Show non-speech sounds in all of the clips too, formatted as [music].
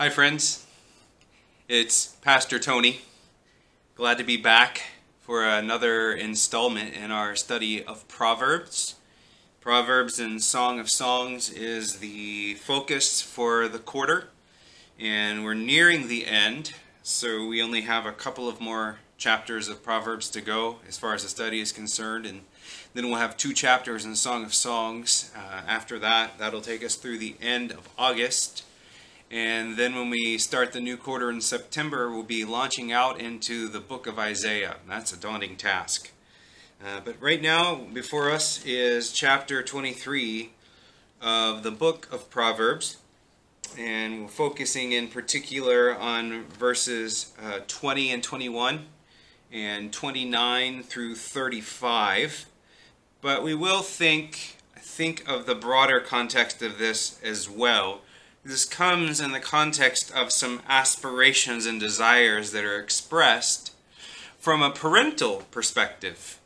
Hi, friends. It's Pastor Tony. Glad to be back for another installment in our study of Proverbs. Proverbs and Song of Songs is the focus for the quarter, and we're nearing the end, so we only have a couple of more chapters of Proverbs to go as far as the study is concerned, and then we'll have two chapters in Song of Songs uh, after that. That'll take us through the end of August. And then when we start the new quarter in September, we'll be launching out into the book of Isaiah. That's a daunting task. Uh, but right now, before us is chapter 23 of the book of Proverbs. And we're focusing in particular on verses uh, 20 and 21 and 29 through 35. But we will think, think of the broader context of this as well this comes in the context of some aspirations and desires that are expressed from a parental perspective.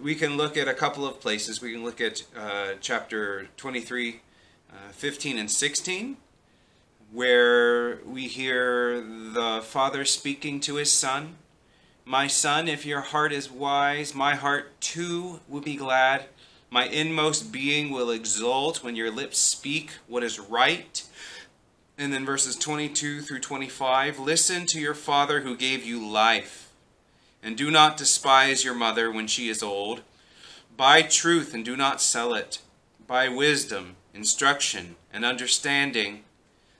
We can look at a couple of places. We can look at uh, chapter 23, uh, 15, and 16, where we hear the father speaking to his son. My son, if your heart is wise, my heart too will be glad. My inmost being will exult when your lips speak what is right and then verses 22 through 25 Listen to your father who gave you life, and do not despise your mother when she is old. Buy truth and do not sell it. Buy wisdom, instruction, and understanding.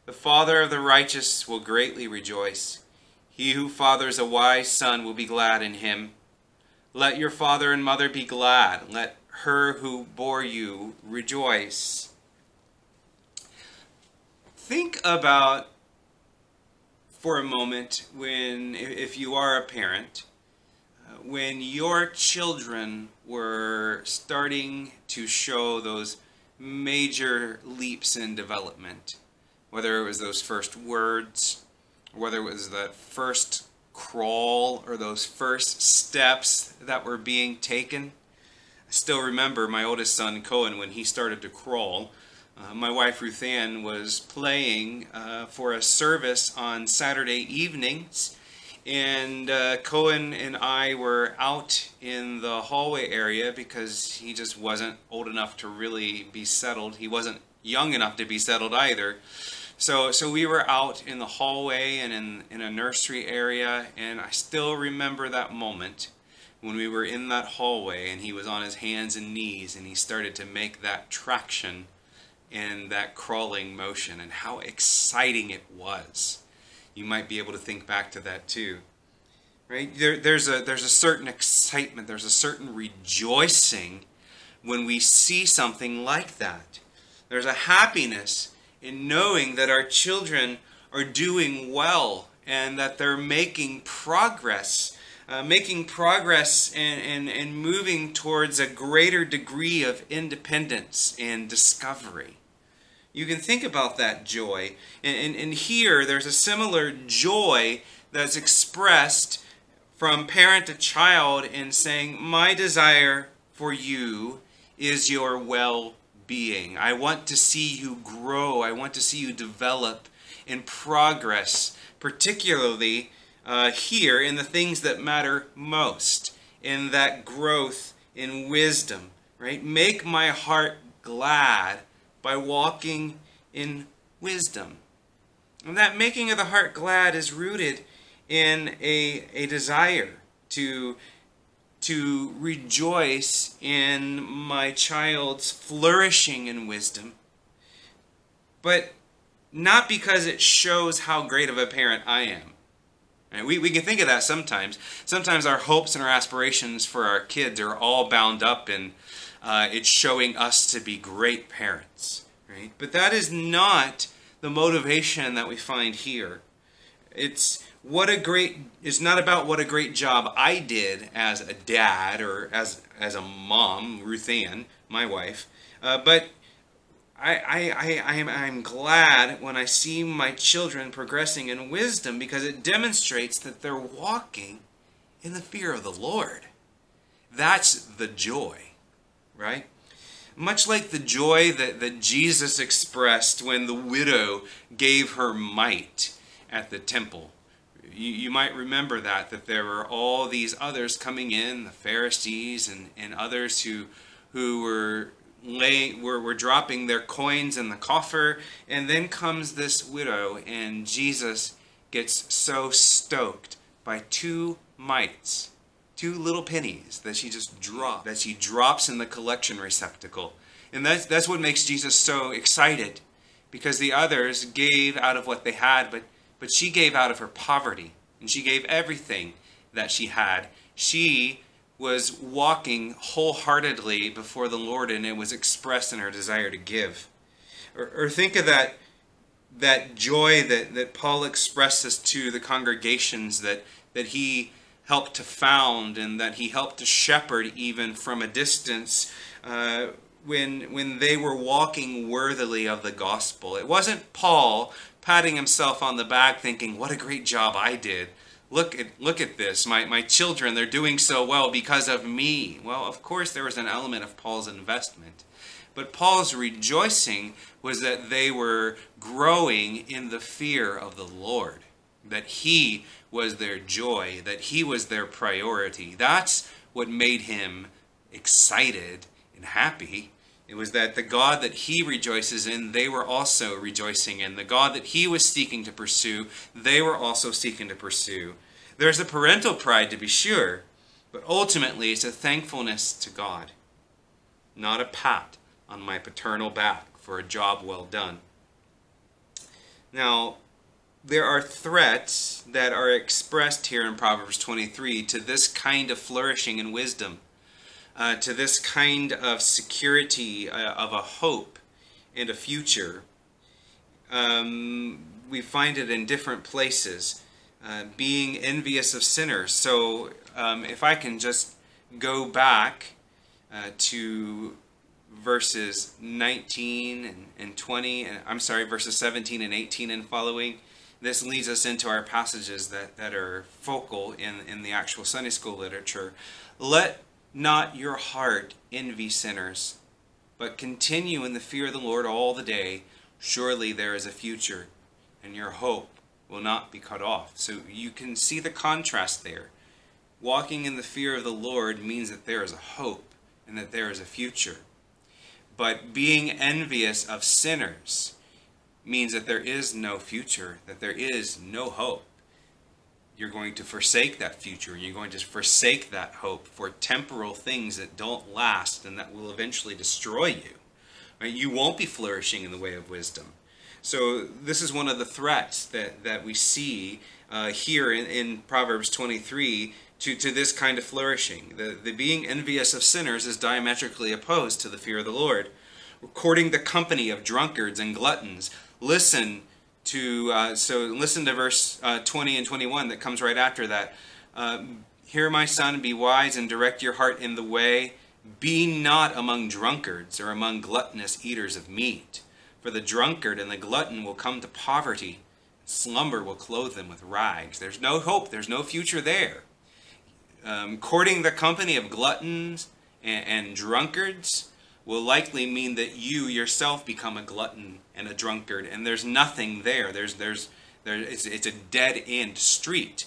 The father of the righteous will greatly rejoice. He who fathers a wise son will be glad in him. Let your father and mother be glad. Let her who bore you rejoice think about for a moment when, if you are a parent, uh, when your children were starting to show those major leaps in development, whether it was those first words, whether it was that first crawl or those first steps that were being taken. I still remember my oldest son, Cohen, when he started to crawl. Uh, my wife Ruth Ann was playing uh, for a service on Saturday evenings, and uh, Cohen and I were out in the hallway area because he just wasn't old enough to really be settled. He wasn't young enough to be settled either. So, so we were out in the hallway and in, in a nursery area, and I still remember that moment when we were in that hallway and he was on his hands and knees and he started to make that traction in that crawling motion and how exciting it was. You might be able to think back to that too. Right? There, there's, a, there's a certain excitement, there's a certain rejoicing when we see something like that. There's a happiness in knowing that our children are doing well and that they're making progress uh, making progress and, and, and moving towards a greater degree of independence and discovery. You can think about that joy. And, and, and here, there's a similar joy that's expressed from parent to child in saying, My desire for you is your well being. I want to see you grow. I want to see you develop in progress, particularly uh, here in the things that matter most, in that growth in wisdom, right? Make my heart glad by walking in wisdom. And that making of the heart glad is rooted in a, a desire to, to rejoice in my child's flourishing in wisdom, but not because it shows how great of a parent I am and we, we can think of that sometimes. Sometimes our hopes and our aspirations for our kids are all bound up in uh, it's showing us to be great parents, right? But that is not the motivation that we find here. It's what a great it's not about what a great job I did as a dad or as as a mom, Ruth Ann, my wife, uh, but I, I, I, am, I'm glad when I see my children progressing in wisdom because it demonstrates that they're walking in the fear of the Lord. That's the joy, right? much like the joy that, that Jesus expressed when the widow gave her mite at the temple. You, you might remember that, that there were all these others coming in, the Pharisees and, and others who, who were laying, were, were dropping their coins in the coffer. And then comes this widow, and Jesus gets so stoked by two mites two little pennies that she just drops, that she drops in the collection receptacle. And that's, that's what makes Jesus so excited, because the others gave out of what they had, but, but she gave out of her poverty, and she gave everything that she had. She was walking wholeheartedly before the Lord, and it was expressed in her desire to give. Or, or think of that, that joy that, that Paul expresses to the congregations that, that he helped to found and that he helped to shepherd even from a distance uh, when, when they were walking worthily of the gospel. It wasn't Paul patting himself on the back thinking, what a great job I did. Look at, look at this. My, my children, they're doing so well because of me. Well, of course, there was an element of Paul's investment. But Paul's rejoicing was that they were growing in the fear of the Lord, that he was their joy, that he was their priority. That's what made him excited and happy. It was that the God that he rejoices in, they were also rejoicing in. The God that he was seeking to pursue, they were also seeking to pursue. There's a parental pride to be sure, but ultimately it's a thankfulness to God, not a pat on my paternal back for a job well done. Now, there are threats that are expressed here in Proverbs 23 to this kind of flourishing and wisdom, uh, to this kind of security uh, of a hope and a future. Um, we find it in different places. Uh, being envious of sinners. So, um, if I can just go back uh, to verses 19 and, and 20, and I'm sorry, verses 17 and 18 and following this leads us into our passages that, that are focal in, in the actual Sunday school literature. Let not your heart envy sinners, but continue in the fear of the Lord all the day. Surely there is a future, and your hope will not be cut off. So you can see the contrast there. Walking in the fear of the Lord means that there is a hope and that there is a future. But being envious of sinners means that there is no future, that there is no hope. You're going to forsake that future. And you're going to forsake that hope for temporal things that don't last and that will eventually destroy you. Right? You won't be flourishing in the way of wisdom. So this is one of the threats that, that we see uh, here in, in Proverbs 23 to, to this kind of flourishing. The, the being envious of sinners is diametrically opposed to the fear of the Lord. Courting the company of drunkards and gluttons, listen to, uh, so listen to verse uh, 20 and 21 that comes right after that. Uh, Hear, my son, be wise and direct your heart in the way. Be not among drunkards or among gluttonous eaters of meat. For the drunkard and the glutton will come to poverty. Slumber will clothe them with rags. There's no hope. There's no future there. Um, courting the company of gluttons and, and drunkards will likely mean that you yourself become a glutton and a drunkard, and there's nothing there. There's there's there it's it's a dead end street.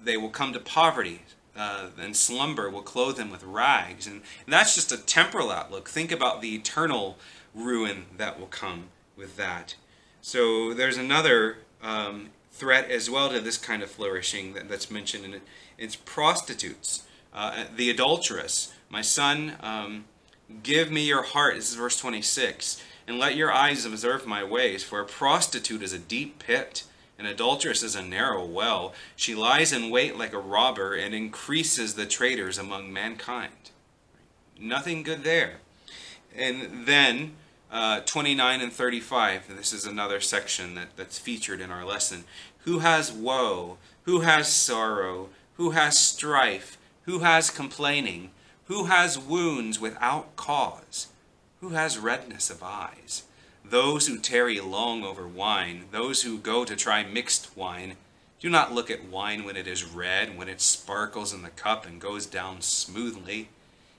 They will come to poverty, uh, and slumber will clothe them with rags, and, and that's just a temporal outlook. Think about the eternal ruin that will come with that. So there's another um, threat as well to this kind of flourishing that, that's mentioned, and it, it's prostitutes, uh, the adulteress. My son. Um, Give me your heart, this is verse 26, and let your eyes observe my ways, for a prostitute is a deep pit, an adulteress is a narrow well. She lies in wait like a robber and increases the traitors among mankind. Nothing good there. And then uh, 29 and 35, this is another section that, that's featured in our lesson. Who has woe? Who has sorrow? Who has strife? Who has complaining? Who has wounds without cause? Who has redness of eyes? Those who tarry long over wine, those who go to try mixed wine, do not look at wine when it is red, when it sparkles in the cup and goes down smoothly.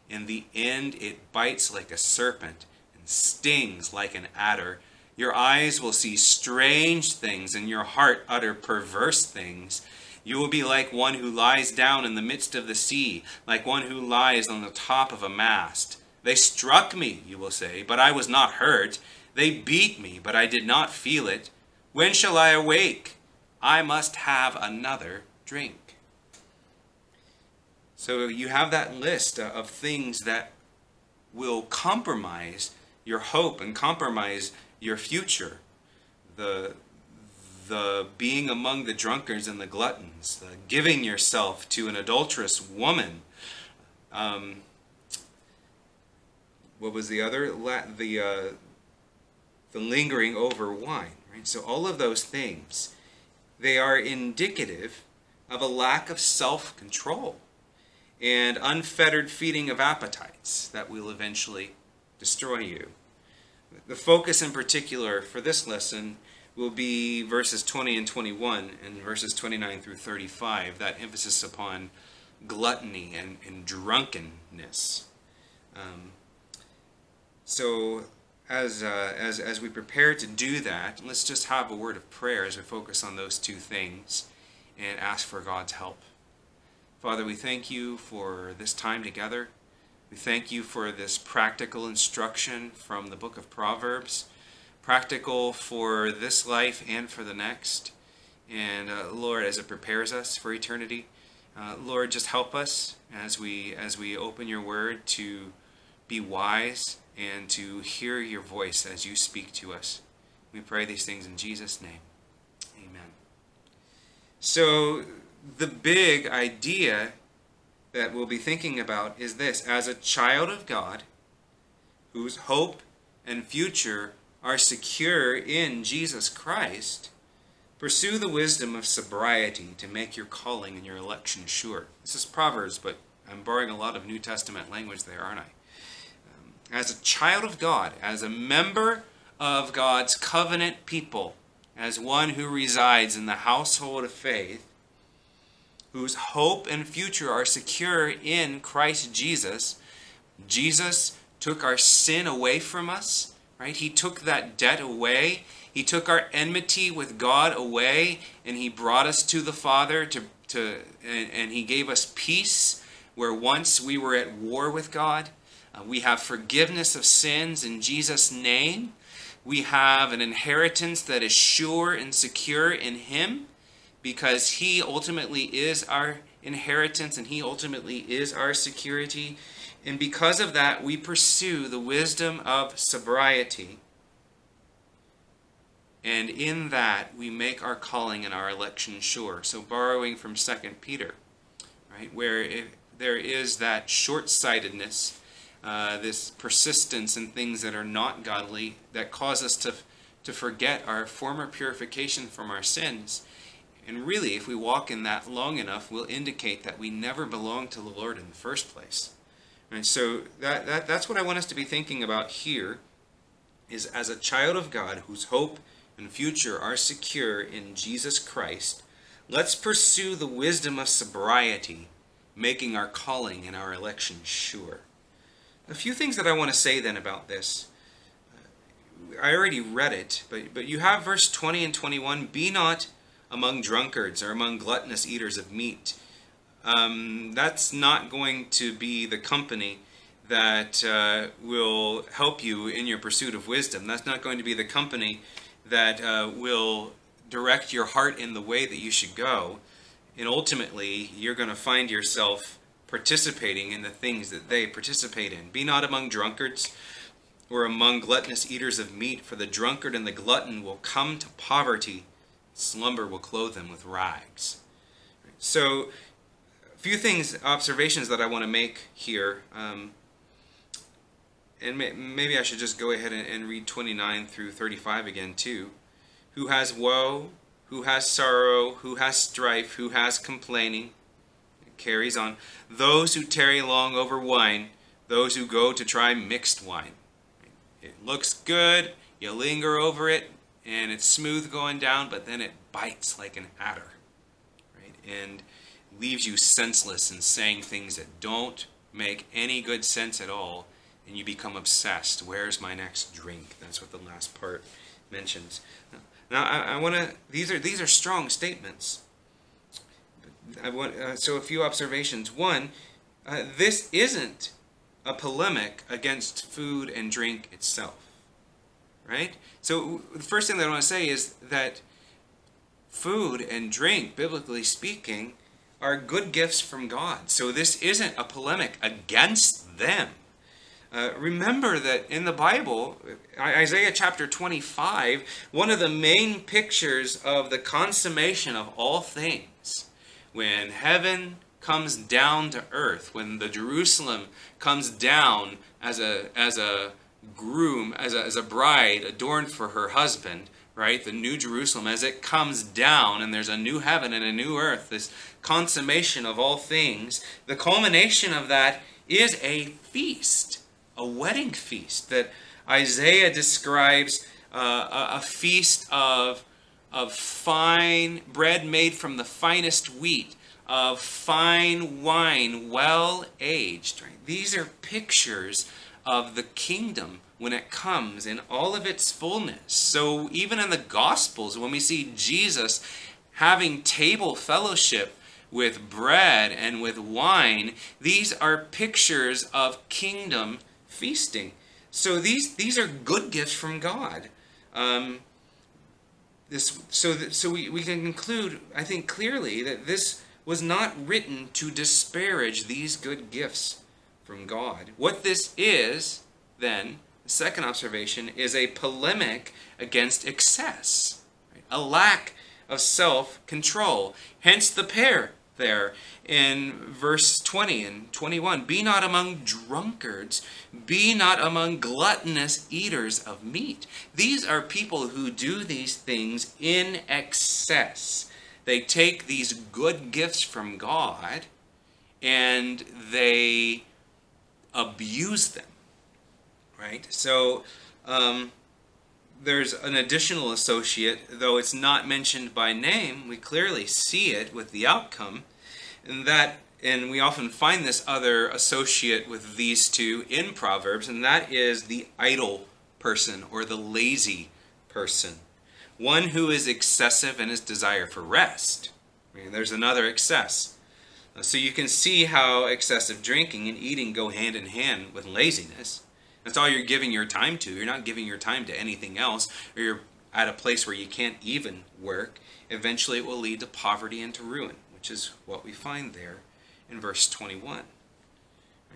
In the end, it bites like a serpent and stings like an adder. Your eyes will see strange things, and your heart utter perverse things. You will be like one who lies down in the midst of the sea, like one who lies on the top of a mast. They struck me, you will say, but I was not hurt. They beat me, but I did not feel it. When shall I awake? I must have another drink. So you have that list of things that will compromise your hope and compromise your future. The, the being among the drunkards and the gluttons, the giving yourself to an adulterous woman. Um, what was the other? The, uh, the lingering over wine. Right? So all of those things, they are indicative of a lack of self-control and unfettered feeding of appetites that will eventually destroy you. The focus in particular for this lesson will be verses 20 and 21 and verses 29 through 35, that emphasis upon gluttony and, and drunkenness. Um, so as, uh, as, as we prepare to do that, let's just have a word of prayer as we focus on those two things and ask for God's help. Father, we thank you for this time together. We thank you for this practical instruction from the book of Proverbs, practical for this life and for the next. And uh, Lord, as it prepares us for eternity, uh, Lord, just help us as we as we open your word to be wise and to hear your voice as you speak to us. We pray these things in Jesus' name. Amen. So the big idea that we'll be thinking about is this as a child of God whose hope and future are secure in Jesus Christ, pursue the wisdom of sobriety to make your calling and your election sure. This is Proverbs, but I'm borrowing a lot of New Testament language there, aren't I? Um, as a child of God, as a member of God's covenant people, as one who resides in the household of faith, whose hope and future are secure in Christ Jesus. Jesus took our sin away from us, right? He took that debt away. He took our enmity with God away, and He brought us to the Father to, to and, and He gave us peace where once we were at war with God. Uh, we have forgiveness of sins in Jesus' name. We have an inheritance that is sure and secure in Him because He ultimately is our inheritance and He ultimately is our security. And because of that, we pursue the wisdom of sobriety. And in that, we make our calling and our election sure. So, borrowing from 2 Peter, right, where there is that short sightedness, uh, this persistence in things that are not godly, that cause us to, to forget our former purification from our sins and really, if we walk in that long enough, we'll indicate that we never belonged to the Lord in the first place. And so that, that, that's what I want us to be thinking about here is as a child of God whose hope and future are secure in Jesus Christ, let's pursue the wisdom of sobriety, making our calling and our election sure. A few things that I want to say then about this. I already read it, but, but you have verse 20 and 21 Be not among drunkards or among gluttonous eaters of meat. Um, that's not going to be the company that uh, will help you in your pursuit of wisdom. That's not going to be the company that uh, will direct your heart in the way that you should go. And ultimately, you're going to find yourself participating in the things that they participate in. Be not among drunkards or among gluttonous eaters of meat, for the drunkard and the glutton will come to poverty slumber will clothe them with rags. So, few things, observations that I want to make here. Um, and may, maybe I should just go ahead and, and read 29 through 35 again, too. Who has woe, who has sorrow, who has strife, who has complaining. It carries on. Those who tarry long over wine, those who go to try mixed wine. It looks good, you linger over it, and it's smooth going down, but then it bites like an adder, right? And leaves you senseless and saying things that don't make any good sense at all, and you become obsessed. Where's my next drink? That's what the last part mentions. Now, I, I want to. These are these are strong statements. I want uh, so a few observations. One, uh, this isn't a polemic against food and drink itself, right? So the first thing that I want to say is that food and drink, biblically speaking, are good gifts from God. So this isn't a polemic against them. Uh, remember that in the Bible, Isaiah chapter 25, one of the main pictures of the consummation of all things, when heaven comes down to earth, when the Jerusalem comes down as a, as a groom, as a, as a bride adorned for her husband, right? The new Jerusalem, as it comes down and there's a new heaven and a new earth, this consummation of all things, the culmination of that is a feast, a wedding feast that Isaiah describes uh, a, feast of, of fine bread made from the finest wheat, of fine wine, well aged. Right? These are pictures of the kingdom when it comes in all of its fullness. So even in the Gospels, when we see Jesus having table fellowship with bread and with wine, these are pictures of kingdom feasting. So these these are good gifts from God. Um, this so that, so we, we can conclude, I think clearly that this was not written to disparage these good gifts from God. What this is, then, the second observation, is a polemic against excess, right? a lack of self control. Hence the pair there in verse 20 and 21 Be not among drunkards, be not among gluttonous eaters of meat. These are people who do these things in excess. They take these good gifts from God and they abuse them. Right? So um, there's an additional associate, though it's not mentioned by name, we clearly see it with the outcome. And that and we often find this other associate with these two in Proverbs, and that is the idle person or the lazy person. One who is excessive in his desire for rest. I mean, there's another excess. So you can see how excessive drinking and eating go hand in hand with laziness. That's all you're giving your time to. You're not giving your time to anything else, or you're at a place where you can't even work. Eventually, it will lead to poverty and to ruin, which is what we find there in verse 21.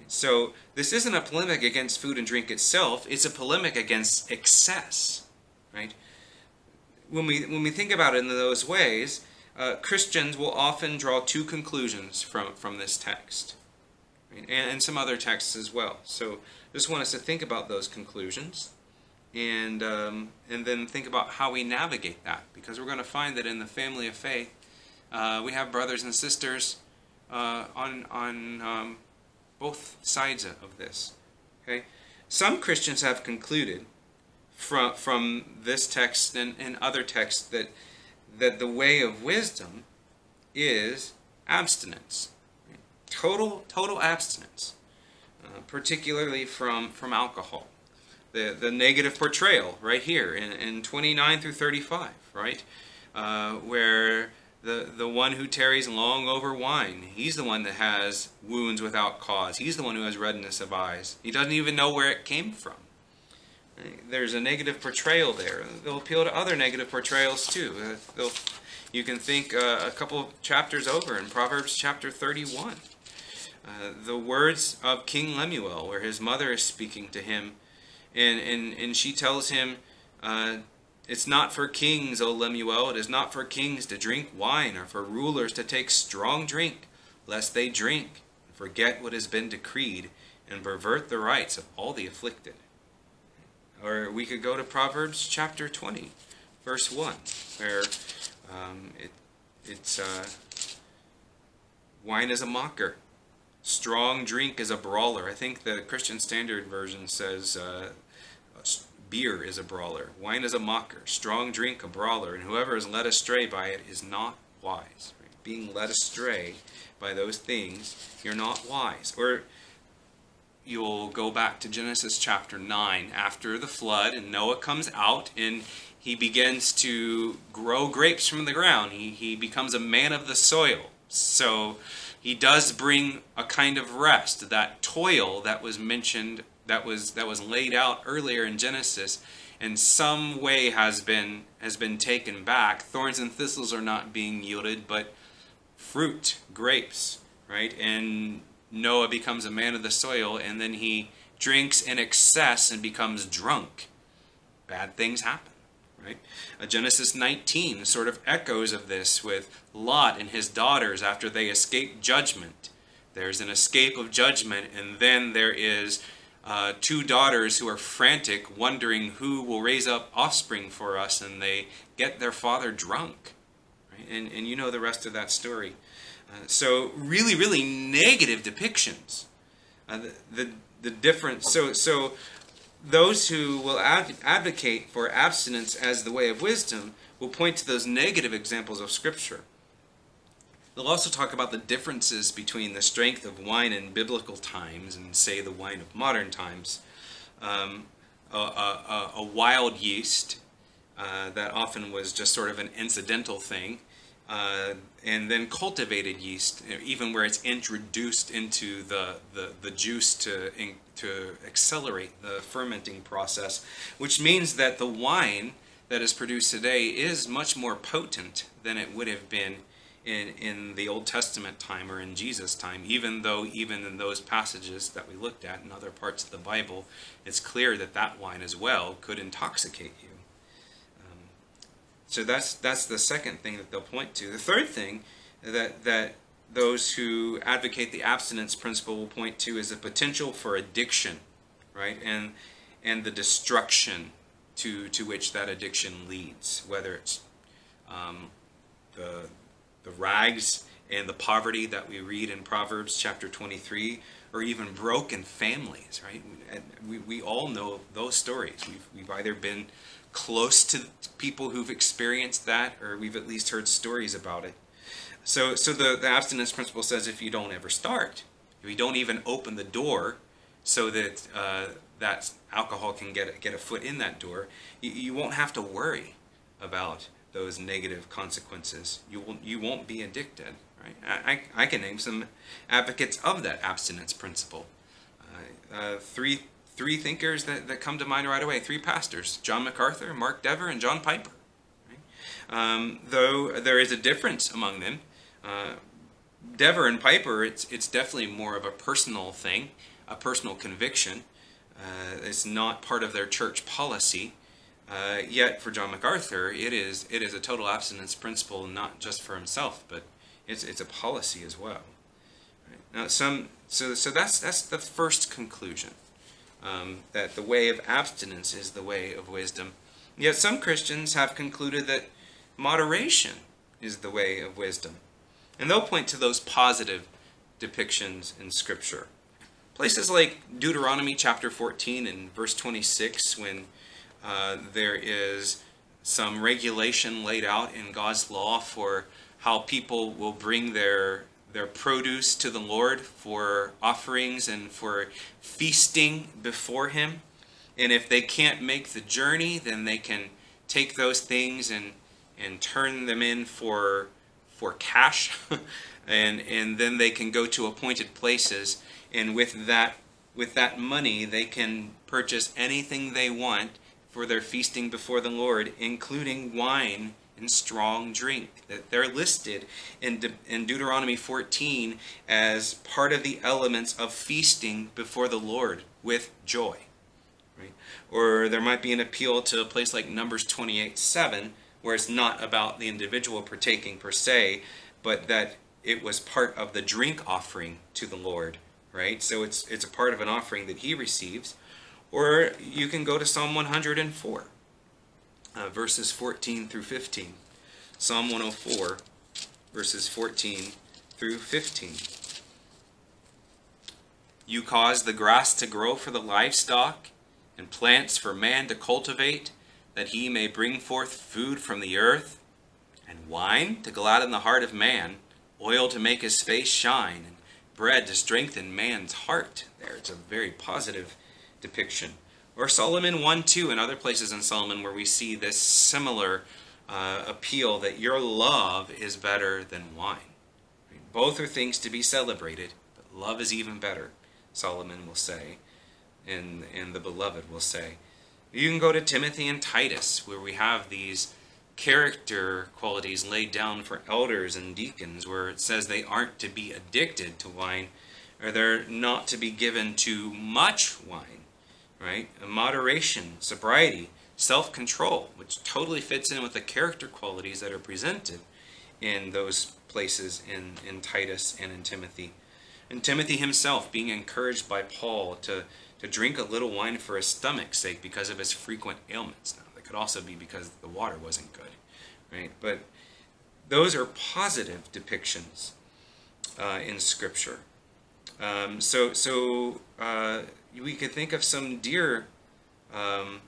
So, this isn't a polemic against food and drink itself, it's a polemic against excess. Right? When we, when we think about it in those ways, uh, Christians will often draw two conclusions from, from this text, and, and, some other texts as well. So just want us to think about those conclusions, and um, and then think about how we navigate that, because we're going to find that in the family of faith, uh, we have brothers and sisters uh, on on um, both sides of this. Okay, some Christians have concluded from from this text and, and other texts that that the way of wisdom is abstinence, total total abstinence, uh, particularly from from alcohol. The the negative portrayal right here in, in 29 through 35, right, uh, where the the one who tarries long over wine, he's the one that has wounds without cause. He's the one who has redness of eyes. He doesn't even know where it came from. There's a negative portrayal there. They'll appeal to other negative portrayals too. Uh, they'll, you can think uh, a couple chapters over in Proverbs chapter 31. Uh, the words of King Lemuel, where his mother is speaking to him, and, and, and she tells him, uh, It's not for kings, O Lemuel, it is not for kings to drink wine, or for rulers to take strong drink, lest they drink, forget what has been decreed, and pervert the rights of all the afflicted. Or we could go to Proverbs chapter 20, verse 1, where um, it, it's uh, wine is a mocker, strong drink is a brawler. I think the Christian Standard Version says uh, beer is a brawler, wine is a mocker, strong drink a brawler, and whoever is led astray by it is not wise. Right? Being led astray by those things, you're not wise. Or you'll go back to Genesis chapter 9 after the flood, and Noah comes out and he begins to grow grapes from the ground. He, he becomes a man of the soil. So he does bring a kind of rest. That toil that was mentioned, that was that was laid out earlier in Genesis, in some way has been has been taken back. Thorns and thistles are not being yielded, but fruit, grapes, right? And Noah becomes a man of the soil, and then he drinks in excess and becomes drunk. Bad things happen, right? Uh, Genesis 19 sort of echoes of this with Lot and his daughters after they escape judgment. There's an escape of judgment, and then there is uh, two daughters who are frantic, wondering who will raise up offspring for us, and they get their father drunk. Right? And, and you know the rest of that story. Uh, so really, really negative depictions. Uh, the, the, the difference. So so those who will ad- advocate for abstinence as the way of wisdom will point to those negative examples of Scripture. They'll also talk about the differences between the strength of wine in biblical times and, say, the wine of modern times. Um, a, a, a, wild yeast uh, that often was just sort of an incidental thing uh, and then cultivated yeast, even where it's introduced into the, the, the juice to, in, to accelerate the fermenting process, which means that the wine that is produced today is much more potent than it would have been in, in the Old Testament time or in Jesus' time, even though even in those passages that we looked at in other parts of the Bible, it's clear that that wine as well could intoxicate. So that's that's the second thing that they'll point to. The third thing that that those who advocate the abstinence principle will point to is the potential for addiction, right? And and the destruction to to which that addiction leads, whether it's um, the the rags and the poverty that we read in Proverbs chapter 23, or even broken families, right? We, we all know those stories. We've, we've either been close to people who've experienced that, or we've at least heard stories about it. So, so the, the abstinence principle says if you don't ever start, if you don't even open the door so that uh, that alcohol can get, get a foot in that door, you, you won't have to worry about those negative consequences. You won't, you won't be addicted. Right? I, I can name some advocates of that abstinence principle. Uh, uh, three three thinkers that, that come to mind right away, three pastors, John MacArthur, Mark Dever, and John Piper. Right? Um, though there is a difference among them. Uh, Dever and Piper, it's, it's definitely more of a personal thing, a personal conviction. Uh, it's not part of their church policy. Uh, yet for John MacArthur, it is it is a total abstinence principle, not just for himself, but it's it's a policy as well. Now, some so so that's that's the first conclusion um, that the way of abstinence is the way of wisdom. Yet some Christians have concluded that moderation is the way of wisdom. And they'll point to those positive depictions in Scripture. Places like Deuteronomy chapter 14 and verse 26, when uh, there is some regulation laid out in God's law for how people will bring their their produce to the Lord for offerings and for feasting before Him. And if they can't make the journey, then they can take those things and and turn them in for for cash, [laughs] and and then they can go to appointed places. And with that with that money, they can purchase anything they want for their feasting before the Lord, including wine and strong drink. That they're listed in, De- in Deuteronomy 14 as part of the elements of feasting before the Lord with joy. Right? Or there might be an appeal to a place like Numbers 28 7, where it's not about the individual partaking per se, but that it was part of the drink offering to the Lord. Right? So it's, it's a part of an offering that he receives. Or you can go to Psalm 104 uh, verses 14 through 15. Psalm 104, verses 14 through 15. You cause the grass to grow for the livestock, and plants for man to cultivate, that he may bring forth food from the earth, and wine to gladden the heart of man, oil to make his face shine, and bread to strengthen man's heart. There, it's a very positive depiction. Or Solomon 1 2 and other places in Solomon where we see this similar uh, appeal that your love is better than wine. Both are things to be celebrated, but love is even better, Solomon will say, and, and the beloved will say. You can go to Timothy and Titus, where we have these character qualities laid down for elders and deacons, where it says they aren't to be addicted to wine, or they're not to be given too much wine, right? Moderation, sobriety, self control, which totally fits in with the character qualities that are presented in those places in, in Titus and in Timothy. And Timothy himself being encouraged by Paul to, to drink a little wine for his stomach's sake because of his frequent ailments. Now, that could also be because the water wasn't good, right? But those are positive depictions uh, in Scripture. Um, so so uh, we could think of some dear, um,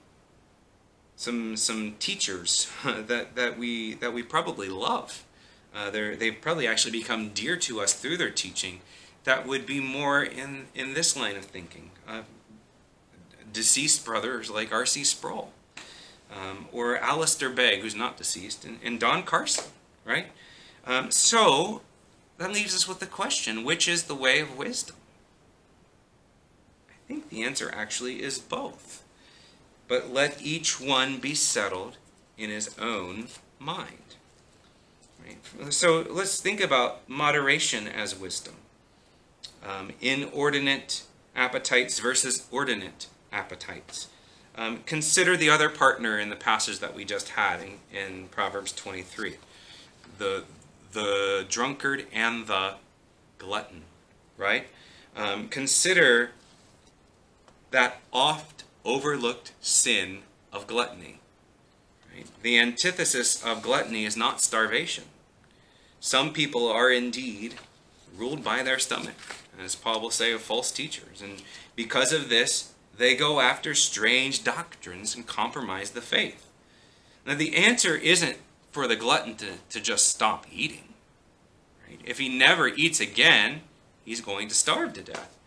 some some teachers [laughs] that, that we that we probably love uh, they've probably actually become dear to us through their teaching that would be more in, in this line of thinking. Uh, deceased brothers like R.C. Sproul, um, or Alistair Begg, who's not deceased, and, and Don Carson, right? Um, so that leaves us with the question which is the way of wisdom? I think the answer actually is both. But let each one be settled in his own mind. Right? So let's think about moderation as wisdom. Um, inordinate appetites versus ordinate appetites. Um, consider the other partner in the passage that we just had in, in Proverbs 23 the, the drunkard and the glutton, right? Um, consider that oft overlooked sin of gluttony. Right? The antithesis of gluttony is not starvation. Some people are indeed ruled by their stomach, as Paul will say of false teachers. And because of this, they go after strange doctrines and compromise the faith. Now, the answer isn't for the glutton to, to just stop eating. Right? If he never eats again, he's going to starve to death.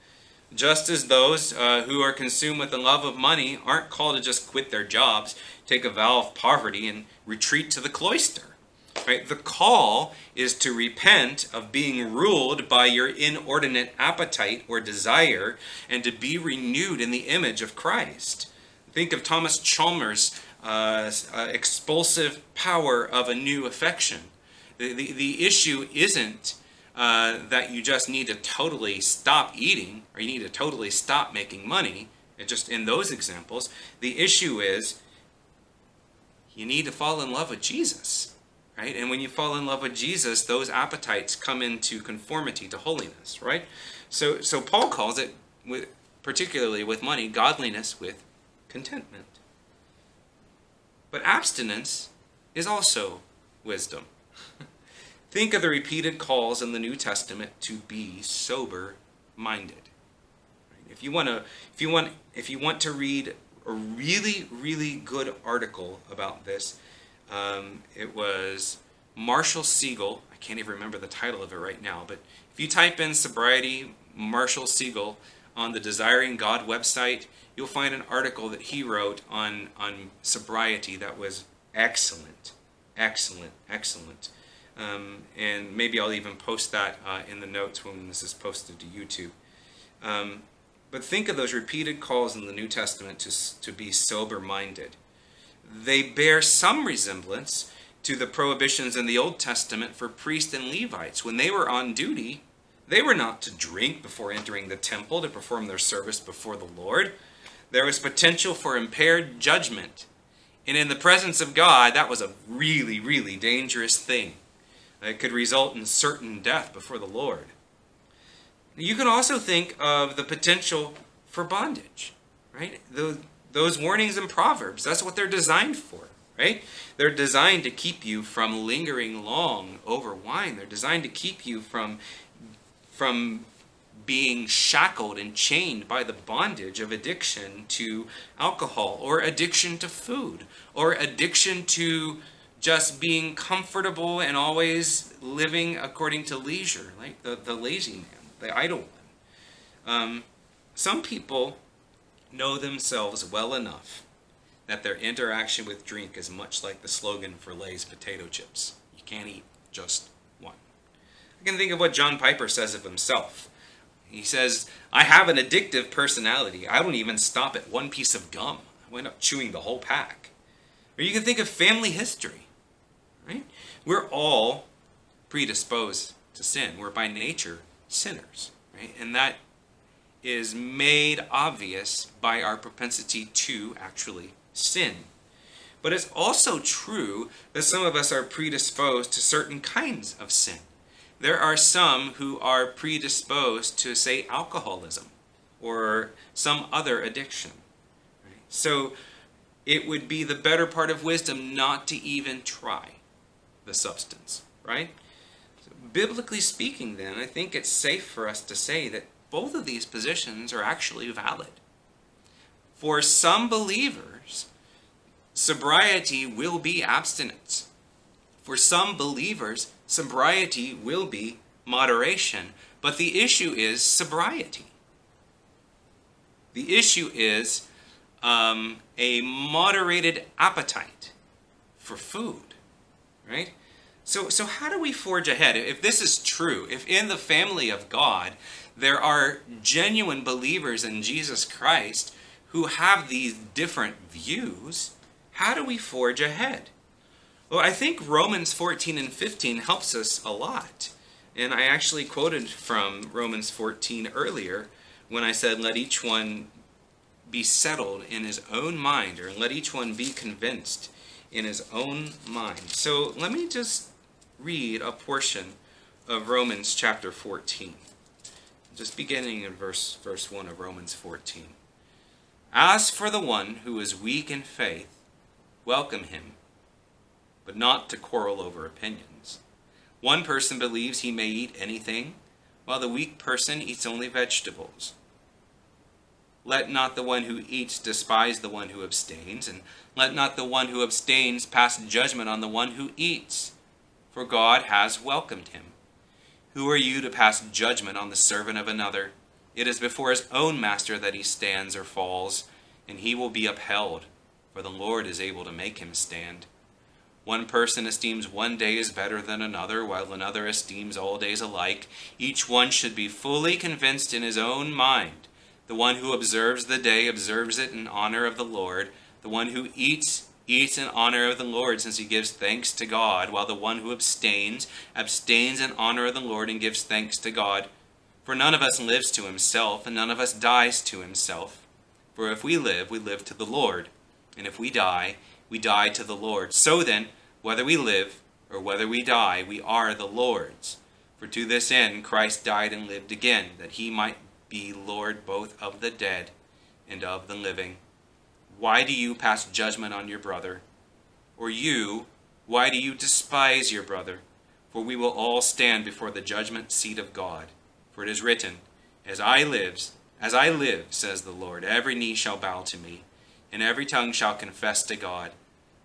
Just as those uh, who are consumed with the love of money aren't called to just quit their jobs, take a vow of poverty, and retreat to the cloister. Right? The call is to repent of being ruled by your inordinate appetite or desire and to be renewed in the image of Christ. Think of Thomas Chalmers' uh, uh, expulsive power of a new affection. The, the, the issue isn't uh, that you just need to totally stop eating or you need to totally stop making money. It just in those examples, the issue is you need to fall in love with Jesus right? And when you fall in love with Jesus, those appetites come into conformity to holiness, right? So, so Paul calls it, with, particularly with money, godliness with contentment. But abstinence is also wisdom. [laughs] Think of the repeated calls in the New Testament to be sober minded. If you want to if you want if you want to read a really really good article about this, um, it was Marshall Segal. I can't even remember the title of it right now, but if you type in sobriety Marshall Segal on the Desiring God website, you'll find an article that he wrote on, on sobriety that was excellent, excellent, excellent. Um, and maybe I'll even post that uh, in the notes when this is posted to YouTube. Um, but think of those repeated calls in the New Testament to, to be sober minded they bear some resemblance to the prohibitions in the Old Testament for priests and Levites. When they were on duty, they were not to drink before entering the temple to perform their service before the Lord. There was potential for impaired judgment. And in the presence of God, that was a really, really dangerous thing. It could result in certain death before the Lord. You can also think of the potential for bondage, right? The, those warnings in Proverbs. That's what they're designed for, right? They're designed to keep you from lingering long over wine. They're designed to keep you from from being shackled and chained by the bondage of addiction to alcohol or addiction to food or addiction to just being comfortable and always living according to leisure, like the, the lazy man. the idle one. Um, some people know themselves well enough that their interaction with drink is much like the slogan for Lay's potato chips. You can't eat just. I can think of what John Piper says of himself. He says, I have an addictive personality. I don't even stop at one piece of gum. I wind up chewing the whole pack. Or you can think of family history. Right? We're all predisposed to sin. We're by nature sinners. Right? And that is made obvious by our propensity to actually sin. But it's also true that some of us are predisposed to certain kinds of sin. There are some who are predisposed to, say, alcoholism or some other addiction. Right? So it would be the better part of wisdom not to even try the substance, right? So, biblically speaking, then, I think it's safe for us to say that both of these positions are actually valid. For some believers, sobriety will be abstinence. For some believers, sobriety will be moderation. But the issue is sobriety. The issue is um, a moderated appetite for food, right? So, so how do we forge ahead? If this is true, if in the family of God there are genuine believers in Jesus Christ who have these different views, how do we forge ahead? Well, I think Romans 14 and 15 helps us a lot. And I actually quoted from Romans 14 earlier when I said, Let each one be settled in his own mind, or let each one be convinced in his own mind. So let me just read a portion of Romans chapter 14 just beginning in verse, verse 1 of Romans 14. As for the one who is weak in faith, welcome him, but not to quarrel over opinions. One person believes he may eat anything, while the weak person eats only vegetables. Let not the one who eats despise the one who abstains, and let not the one who abstains pass judgment on the one who eats, for God has welcomed him. Who are you to pass judgment on the servant of another? It is before his own master that he stands or falls, and he will be upheld, for the Lord is able to make him stand. One person esteems one day as better than another, while another esteems all days alike. Each one should be fully convinced in his own mind. The one who observes the day observes it in honor of the Lord. The one who eats eats in honor of the Lord, since he gives thanks to God, while the one who abstains, abstains in honor of the Lord and gives thanks to God. For none of us lives to himself, and none of us dies to himself. For if we live, we live to the Lord, and if we die, we die to the Lord. So then, whether we live or whether we die, we are the Lord's. For to this end Christ died and lived again, that he might be Lord both of the dead and of the living. Why do you pass judgment on your brother? Or you, why do you despise your brother? For we will all stand before the judgment seat of God. For it is written, As I live, as I live, says the Lord, every knee shall bow to me, and every tongue shall confess to God.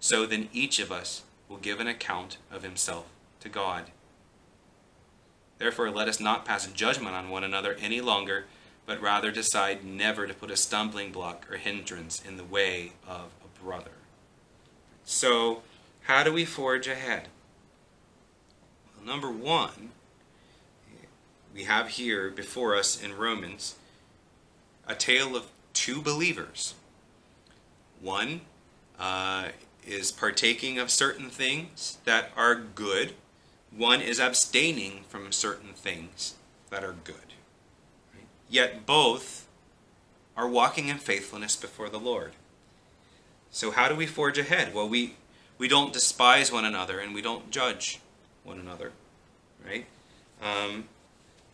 So then each of us will give an account of himself to God. Therefore, let us not pass judgment on one another any longer but rather decide never to put a stumbling block or hindrance in the way of a brother. So, how do we forge ahead? Well, number one, we have here before us in Romans a tale of two believers. One uh, is partaking of certain things that are good, one is abstaining from certain things that are good yet both are walking in faithfulness before the Lord. So how do we forge ahead? Well, we we don't despise one another and we don't judge one another, right? Um,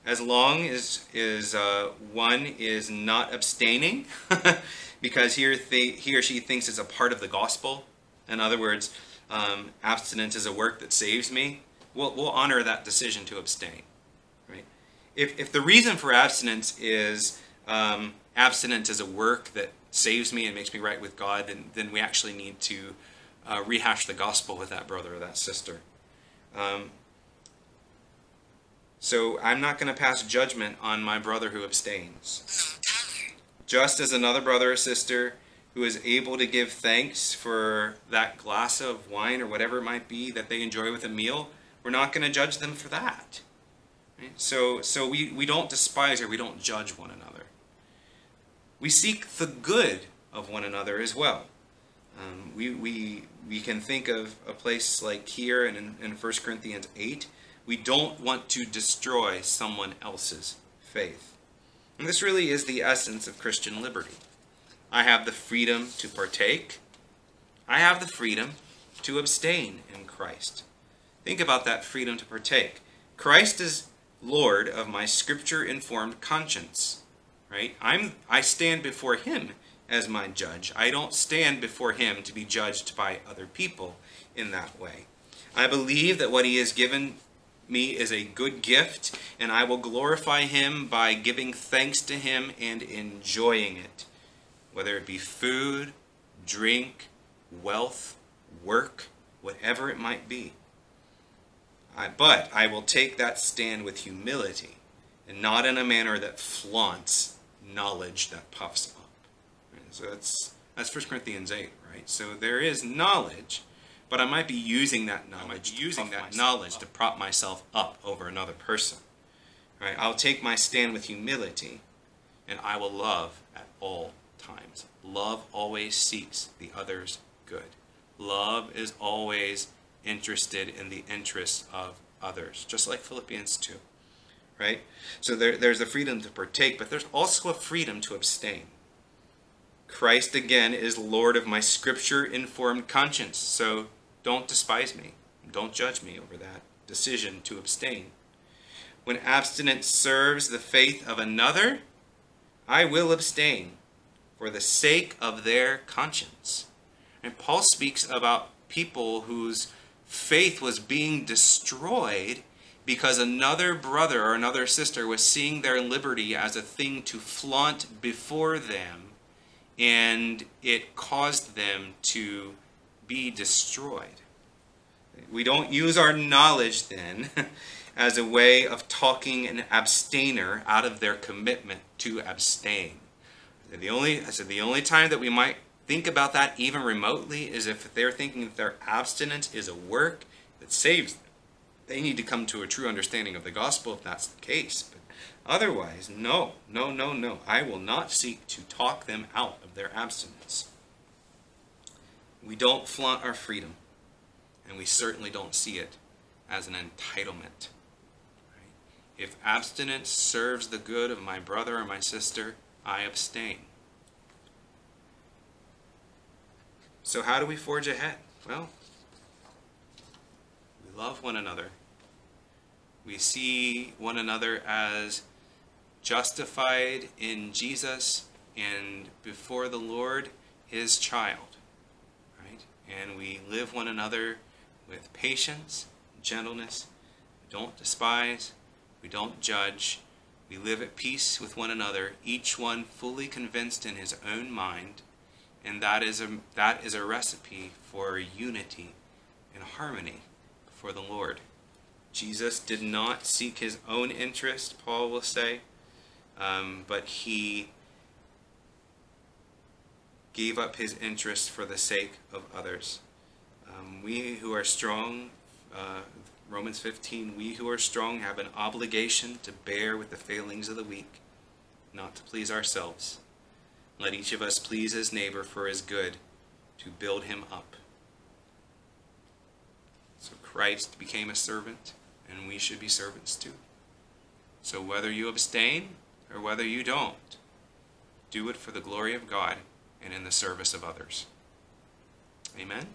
as long as is uh, one is not abstaining, [laughs] because here he or she thinks it's a part of the gospel. In other words, um, abstinence is a work that saves me. We'll, we'll honor that decision to abstain if, if the reason for abstinence is um, abstinence is a work that saves me and makes me right with God, then, then we actually need to uh, rehash the gospel with that brother or that sister. Um, So I'm not going to pass judgment on my brother who abstains. Just as another brother or sister who is able to give thanks for that glass of wine or whatever it might be that they enjoy with a meal, we're not going to judge them for that. Right? So, so we, we don't despise or we don't judge one another. We seek the good of one another as well. Um, we, we, we can think of a place like here and in, in 1 Corinthians 8. We don't want to destroy someone else's faith. And this really is the essence of Christian liberty. I have the freedom to partake. I have the freedom to abstain in Christ. Think about that freedom to partake. Christ is Lord of my scripture informed conscience. Right? I'm I stand before him as my judge. I don't stand before him to be judged by other people in that way. I believe that what he has given me is a good gift, and I will glorify him by giving thanks to him and enjoying it whether it be food, drink, wealth, work, whatever it might be. I, but I will take that stand with humility and not in a manner that flaunts knowledge that puffs up. Right? So that's that's 1 Corinthians 8, right? So there is knowledge, but I might be using that knowledge, using that knowledge up. to prop myself up over another person. Right? I'll take my stand with humility, and I will love at all times. Love always seeks the other's good. Love is always interested in the interests of others, just like Philippians 2. Right? So there, there's the freedom to partake, but there's also a freedom to abstain. Christ, again, is Lord of my scripture informed conscience. So don't despise me. Don't judge me over that decision to abstain. When abstinence serves the faith of another, I will abstain for the sake of their conscience. And Paul speaks about people whose faith was being destroyed because another brother or another sister was seeing their liberty as a thing to flaunt before them, and it caused them to be destroyed. We don't use our knowledge then [laughs] as a way of talking an abstainer out of their commitment to abstain. The only I said the only time that we might think about that even remotely is if they're thinking that their abstinence is a work that saves them. They need to come to a true understanding of the gospel if that's the case. But otherwise, no, no, no, no. I will not seek to talk them out of their abstinence. We don't flaunt our freedom, and we certainly don't see it as an entitlement. If abstinence serves the good of my brother or my sister, I abstain. So, how do we forge ahead? Well, we love one another. We see one another as justified in Jesus and before the Lord, his child. Right? And we live one another with patience, gentleness. We don't despise, we don't judge, we live at peace with one another, each one fully convinced in his own mind, and that is a, that is a recipe for unity and harmony for the Lord. Jesus did not seek his own interest, Paul will say, um, but he gave up his interest for the sake of others. Um, we who are strong, uh, Romans 15, we who are strong have an obligation to bear with the failings of the weak, not to please ourselves. Let each of us please his neighbor for his good, to build him up. So Christ became a servant, and we should be servants too. So whether you abstain or whether you don't, do it for the glory of God and in the service of others. Amen?